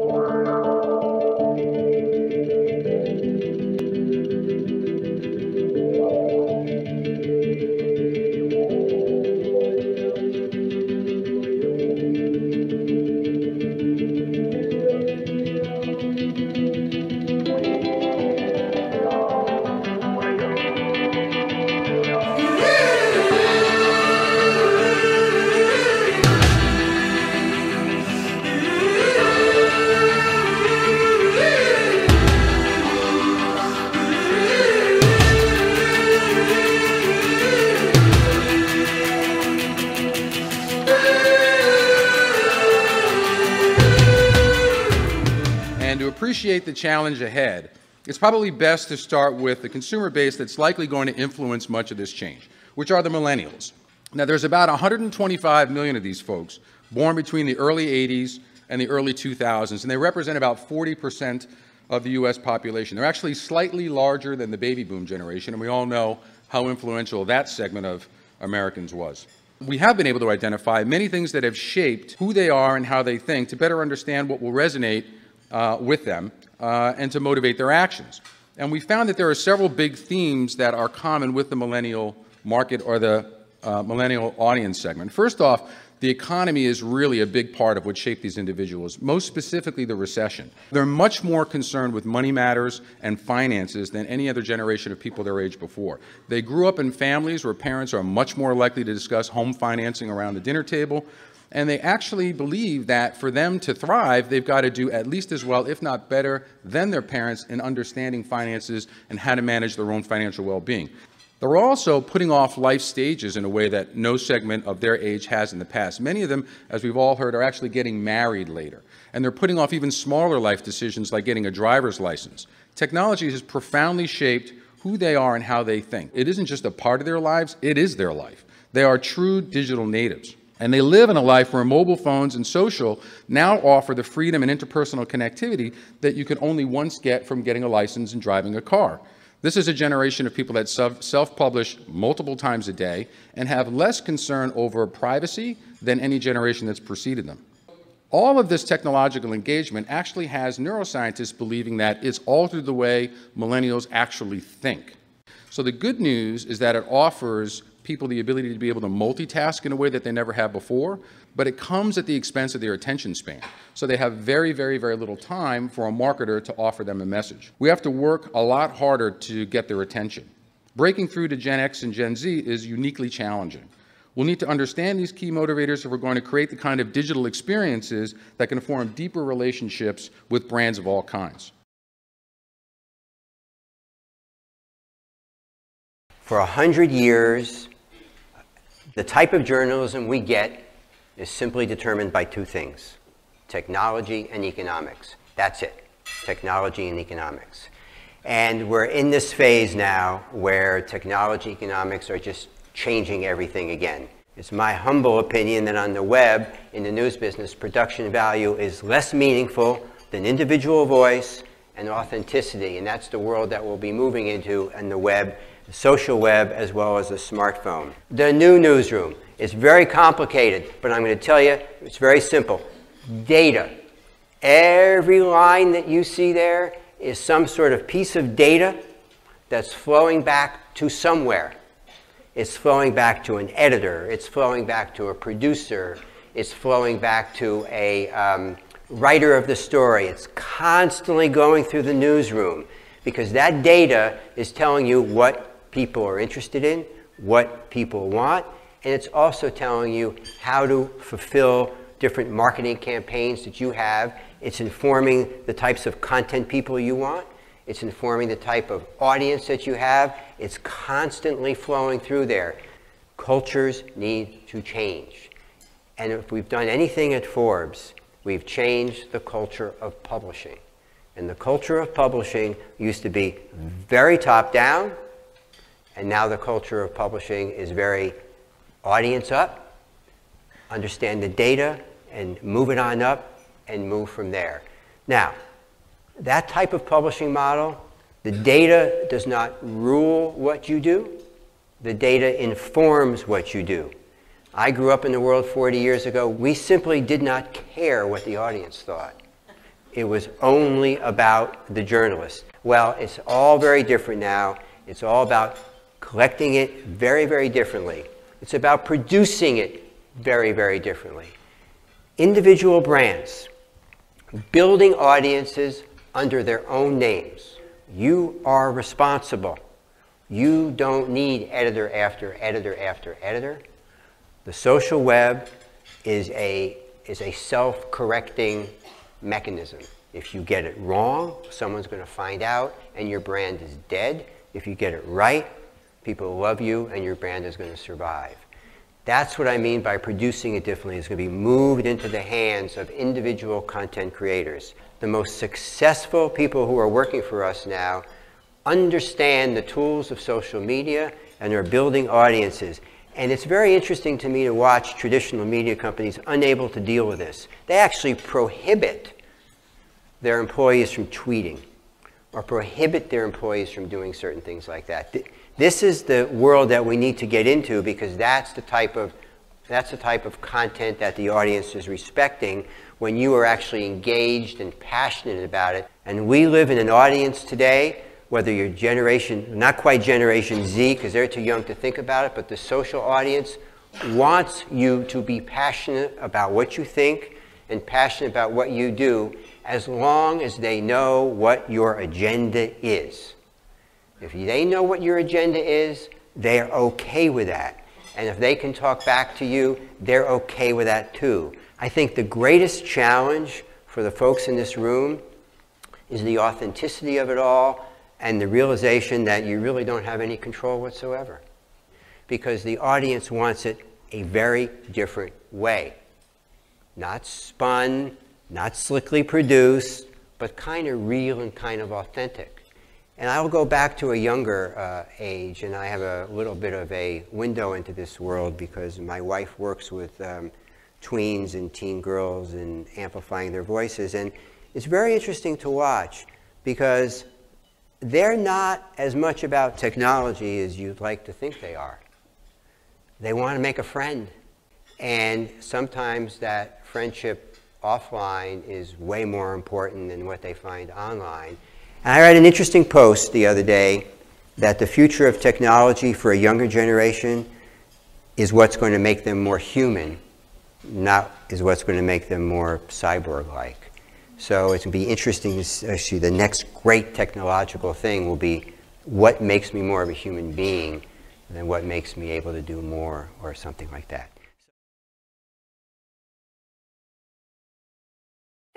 And to appreciate the challenge ahead, it's probably best to start with the consumer base that's likely going to influence much of this change, which are the millennials. Now, there's about 125 million of these folks born between the early 80s and the early 2000s, and they represent about 40% of the U.S. population. They're actually slightly larger than the baby boom generation, and we all know how influential that segment of Americans was. We have been able to identify many things that have shaped who they are and how they think to better understand what will resonate uh, with them uh, and to motivate their actions. And we found that there are several big themes that are common with the millennial market or the uh, millennial audience segment. First off, the economy is really a big part of what shaped these individuals, most specifically the recession. They're much more concerned with money matters and finances than any other generation of people their age before. They grew up in families where parents are much more likely to discuss home financing around the dinner table, and they actually believe that for them to thrive, they've got to do at least as well, if not better, than their parents in understanding finances and how to manage their own financial well-being. They're also putting off life stages in a way that no segment of their age has in the past. Many of them, as we've all heard, are actually getting married later. And they're putting off even smaller life decisions like getting a driver's license. Technology has profoundly shaped who they are and how they think. It isn't just a part of their lives, it is their life. They are true digital natives. And they live in a life where mobile phones and social now offer the freedom and interpersonal connectivity that you could only once get from getting a license and driving a car. This is a generation of people that self-publish multiple times a day and have less concern over privacy than any generation that's preceded them. All of this technological engagement actually has neuroscientists believing that it's altered the way millennials actually think. So the good news is that it offers people the ability to be able to multitask in a way that they never have before, but it comes at the expense of their attention span. So they have very, very, very little time for a marketer to offer them a message. We have to work a lot harder to get their attention. Breaking through to Gen X and Gen Z is uniquely challenging. We'll need to understand these key motivators if we're going to create the kind of digital experiences that can form deeper relationships with brands of all kinds. For a hundred years, the type of journalism we get is simply determined by two things, technology and economics. That's it, technology and economics. And we're in this phase now where technology economics are just changing everything again. It's my humble opinion that on the web, in the news business, production value is less meaningful than individual voice and authenticity. And that's the world that we'll be moving into in the web the social web, as well as the smartphone. The new newsroom is very complicated, but I'm going to tell you it's very simple. Data. Every line that you see there is some sort of piece of data that's flowing back to somewhere. It's flowing back to an editor. It's flowing back to a producer. It's flowing back to a um, writer of the story. It's constantly going through the newsroom because that data is telling you what people are interested in, what people want, and it's also telling you how to fulfill different marketing campaigns that you have. It's informing the types of content people you want. It's informing the type of audience that you have. It's constantly flowing through there. Cultures need to change. And if we've done anything at Forbes, we've changed the culture of publishing. And the culture of publishing used to be very top down, and now the culture of publishing is very audience up, understand the data, and move it on up and move from there. Now, that type of publishing model, the data does not rule what you do. The data informs what you do. I grew up in the world 40 years ago. We simply did not care what the audience thought. it was only about the journalist. Well, it's all very different now. It's all about collecting it very, very differently. It's about producing it very, very differently. Individual brands, building audiences under their own names. You are responsible. You don't need editor after editor after editor. The social web is a, is a self-correcting mechanism. If you get it wrong, someone's going to find out and your brand is dead. If you get it right, people love you and your brand is going to survive. That's what I mean by producing it differently. It's going to be moved into the hands of individual content creators. The most successful people who are working for us now understand the tools of social media and are building audiences. And it's very interesting to me to watch traditional media companies unable to deal with this. They actually prohibit their employees from tweeting or prohibit their employees from doing certain things like that. This is the world that we need to get into because that's the type of that's the type of content that the audience is respecting when you are actually engaged and passionate about it. And we live in an audience today, whether you're generation, not quite Generation Z, because they're too young to think about it, but the social audience wants you to be passionate about what you think and passionate about what you do as long as they know what your agenda is. If they know what your agenda is, they're okay with that. And if they can talk back to you, they're okay with that too. I think the greatest challenge for the folks in this room is the authenticity of it all and the realization that you really don't have any control whatsoever. Because the audience wants it a very different way. Not spun, not slickly produced, but kind of real and kind of authentic. And I'll go back to a younger uh, age, and I have a little bit of a window into this world because my wife works with um, tweens and teen girls and amplifying their voices. And it's very interesting to watch because they're not as much about technology as you'd like to think they are. They want to make a friend. And sometimes that friendship offline is way more important than what they find online. I read an interesting post the other day that the future of technology for a younger generation is what's going to make them more human, not is what's going to make them more cyborg-like. So it's going to be interesting to uh, see the next great technological thing will be what makes me more of a human being than what makes me able to do more or something like that.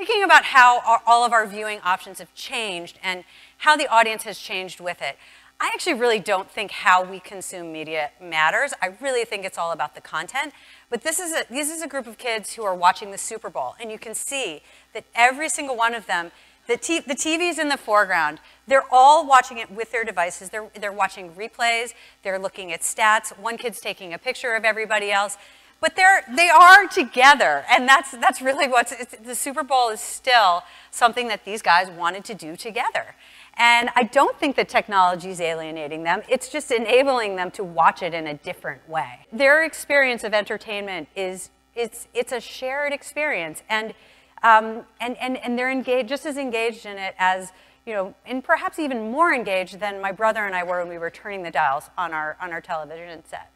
Thinking about how our, all of our viewing options have changed and how the audience has changed with it, I actually really don't think how we consume media matters. I really think it's all about the content. But this is a, this is a group of kids who are watching the Super Bowl, and you can see that every single one of them, the, t the TV's in the foreground, they're all watching it with their devices. They're, they're watching replays, they're looking at stats. One kid's taking a picture of everybody else. But they're, they are together, and that's, that's really what's, the Super Bowl is still something that these guys wanted to do together. And I don't think that technology is alienating them. It's just enabling them to watch it in a different way. Their experience of entertainment is, it's, it's a shared experience. And, um, and, and, and they're engaged, just as engaged in it as, you know, and perhaps even more engaged than my brother and I were when we were turning the dials on our, on our television set.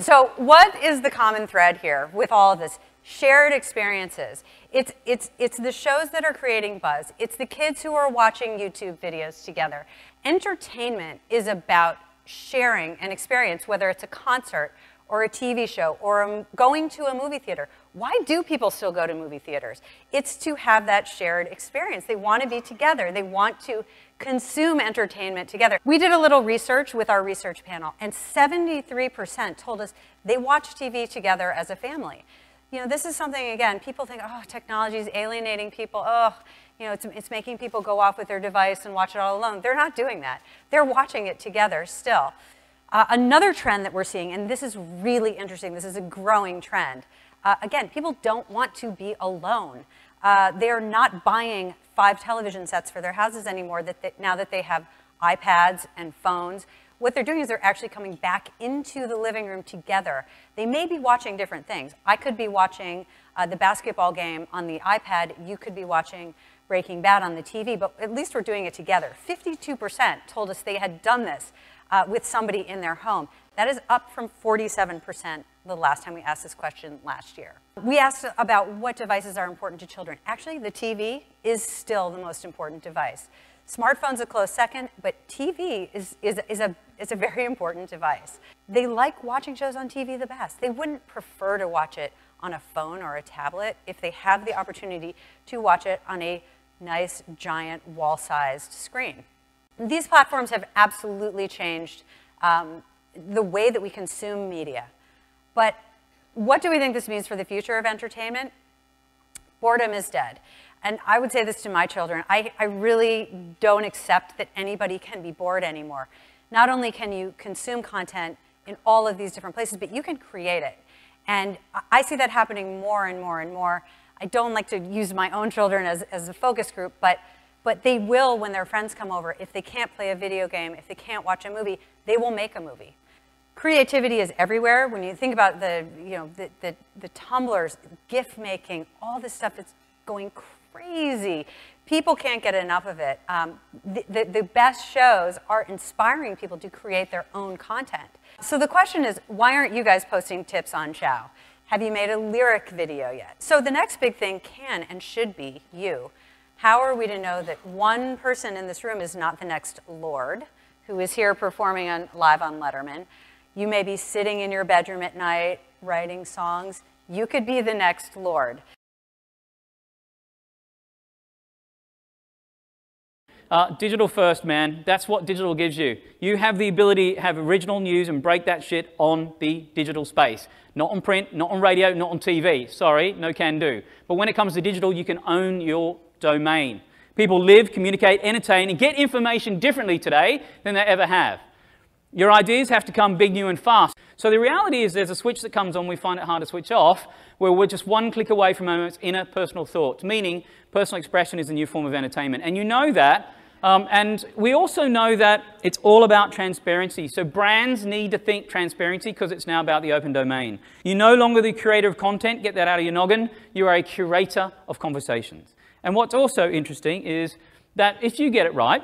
So what is the common thread here with all of this? Shared experiences. It's, it's, it's the shows that are creating buzz. It's the kids who are watching YouTube videos together. Entertainment is about sharing an experience, whether it's a concert or a TV show or a, going to a movie theater. Why do people still go to movie theaters? It's to have that shared experience. They want to be together. They want to consume entertainment together. We did a little research with our research panel, and 73% told us they watch TV together as a family. You know, this is something, again, people think, oh, technology is alienating people. Oh, you know, it's, it's making people go off with their device and watch it all alone. They're not doing that. They're watching it together still. Uh, another trend that we're seeing, and this is really interesting, this is a growing trend. Uh, again, people don't want to be alone. Uh, they're not buying five television sets for their houses anymore that they, now that they have iPads and phones. What they're doing is they're actually coming back into the living room together. They may be watching different things. I could be watching uh, the basketball game on the iPad, you could be watching Breaking Bad on the TV, but at least we're doing it together. 52% told us they had done this uh, with somebody in their home. That is up from 47% the last time we asked this question last year. We asked about what devices are important to children. Actually, the TV is still the most important device. Smartphone's a close second, but TV is, is, is, a, is a very important device. They like watching shows on TV the best. They wouldn't prefer to watch it on a phone or a tablet if they have the opportunity to watch it on a nice, giant, wall-sized screen. These platforms have absolutely changed um, the way that we consume media. But what do we think this means for the future of entertainment? Boredom is dead. And I would say this to my children I, I really don't accept that anybody can be bored anymore. Not only can you consume content in all of these different places, but you can create it. And I see that happening more and more and more. I don't like to use my own children as, as a focus group, but, but they will when their friends come over. If they can't play a video game, if they can't watch a movie, they will make a movie. Creativity is everywhere. When you think about the, you know, the, the, the Tumblrs, GIF making, all this stuff, it's going crazy. People can't get enough of it. Um, the, the, the best shows are inspiring people to create their own content. So the question is, why aren't you guys posting tips on Chow? Have you made a lyric video yet? So the next big thing can and should be you. How are we to know that one person in this room is not the next Lorde who is here performing on, live on Letterman? You may be sitting in your bedroom at night writing songs. You could be the next Lorde. Uh, digital first, man. That's what digital gives you. You have the ability to have original news and break that shit on the digital space. Not on print, not on radio, not on TV. Sorry, no can do. But when it comes to digital, you can own your domain. People live, communicate, entertain, and get information differently today than they ever have. Your ideas have to come big, new, and fast. So the reality is there's a switch that comes on, we find it hard to switch off, where we're just one click away from our inner personal thoughts, meaning personal expression is a new form of entertainment. And you know that um, and we also know that it's all about transparency. So brands need to think transparency because it's now about the open domain. You're no longer the curator of content, get that out of your noggin. You are a curator of conversations. And what's also interesting is that if you get it right,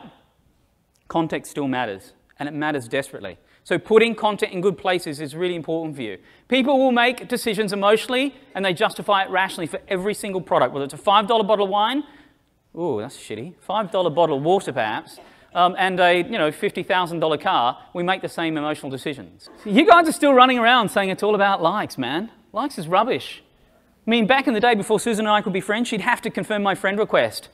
context still matters, and it matters desperately. So putting content in good places is really important for you. People will make decisions emotionally and they justify it rationally for every single product, whether it's a $5 bottle of wine Ooh, that's shitty. $5 bottle of water, perhaps, um, and a you know $50,000 car, we make the same emotional decisions. You guys are still running around saying it's all about likes, man. Likes is rubbish. I mean, back in the day before Susan and I could be friends, she'd have to confirm my friend request.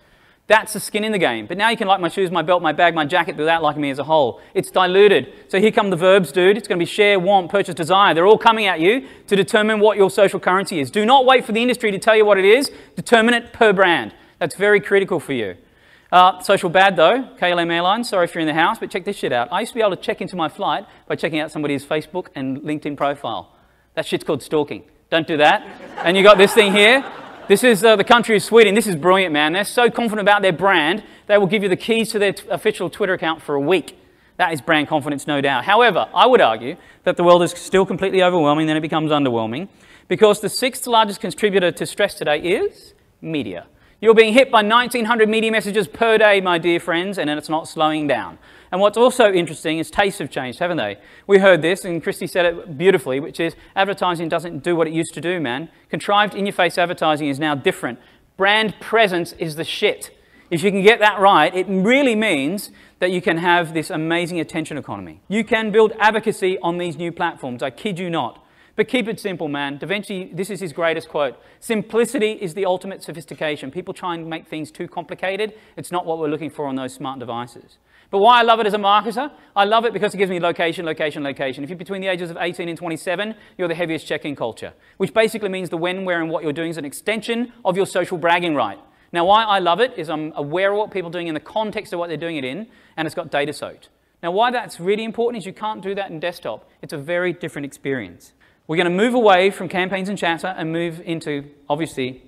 That's the skin in the game. But now you can like my shoes, my belt, my bag, my jacket without liking me as a whole. It's diluted. So here come the verbs, dude. It's going to be share, want, purchase, desire. They're all coming at you to determine what your social currency is. Do not wait for the industry to tell you what it is. Determine it per brand. That's very critical for you. Uh, social bad though, KLM Airlines, sorry if you're in the house, but check this shit out. I used to be able to check into my flight by checking out somebody's Facebook and LinkedIn profile. That shit's called stalking. Don't do that. and you got this thing here. This is uh, the country of Sweden. This is brilliant, man. They're so confident about their brand, they will give you the keys to their official Twitter account for a week. That is brand confidence, no doubt. However, I would argue that the world is still completely overwhelming, then it becomes underwhelming, because the sixth largest contributor to stress today is media. You're being hit by 1900 media messages per day, my dear friends, and it's not slowing down. And what's also interesting is tastes have changed, haven't they? We heard this, and Christy said it beautifully, which is advertising doesn't do what it used to do, man. Contrived in your face advertising is now different. Brand presence is the shit. If you can get that right, it really means that you can have this amazing attention economy. You can build advocacy on these new platforms, I kid you not. But keep it simple, man. Da Vinci, this is his greatest quote. Simplicity is the ultimate sophistication. People try and make things too complicated. It's not what we're looking for on those smart devices. But why I love it as a marketer? I love it because it gives me location, location, location. If you're between the ages of 18 and 27, you're the heaviest check-in culture, which basically means the when, where, and what you're doing is an extension of your social bragging right. Now, why I love it is I'm aware of what people are doing in the context of what they're doing it in, and it's got data soaked. Now, why that's really important is you can't do that in desktop. It's a very different experience. We're going to move away from campaigns and chatter and move into, obviously,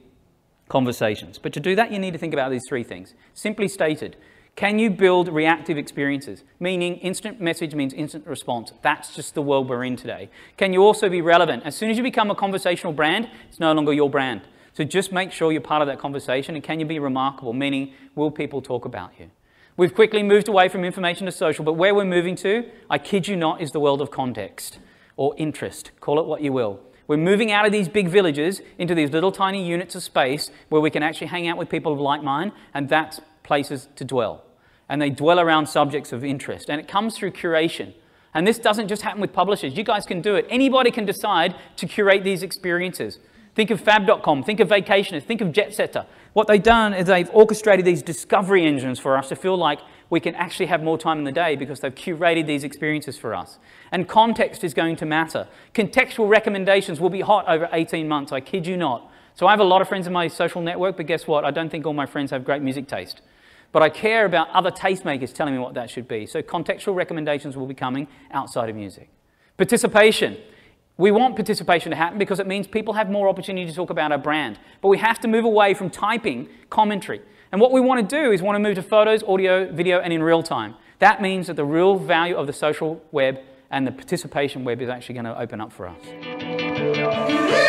conversations. But to do that, you need to think about these three things. Simply stated, can you build reactive experiences? Meaning instant message means instant response. That's just the world we're in today. Can you also be relevant? As soon as you become a conversational brand, it's no longer your brand. So just make sure you're part of that conversation and can you be remarkable, meaning will people talk about you? We've quickly moved away from information to social, but where we're moving to, I kid you not, is the world of context or interest. Call it what you will. We're moving out of these big villages into these little tiny units of space where we can actually hang out with people of like mind, and that's places to dwell. And they dwell around subjects of interest. And it comes through curation. And this doesn't just happen with publishers. You guys can do it. Anybody can decide to curate these experiences. Think of fab.com, think of Vacationers, think of Jetsetter. What they've done is they've orchestrated these discovery engines for us to feel like we can actually have more time in the day because they've curated these experiences for us. And context is going to matter. Contextual recommendations will be hot over 18 months, I kid you not. So I have a lot of friends in my social network, but guess what? I don't think all my friends have great music taste. But I care about other tastemakers telling me what that should be. So contextual recommendations will be coming outside of music. Participation. We want participation to happen because it means people have more opportunity to talk about our brand. But we have to move away from typing commentary. And what we want to do is want to move to photos, audio, video, and in real time. That means that the real value of the social web and the participation web is actually going to open up for us.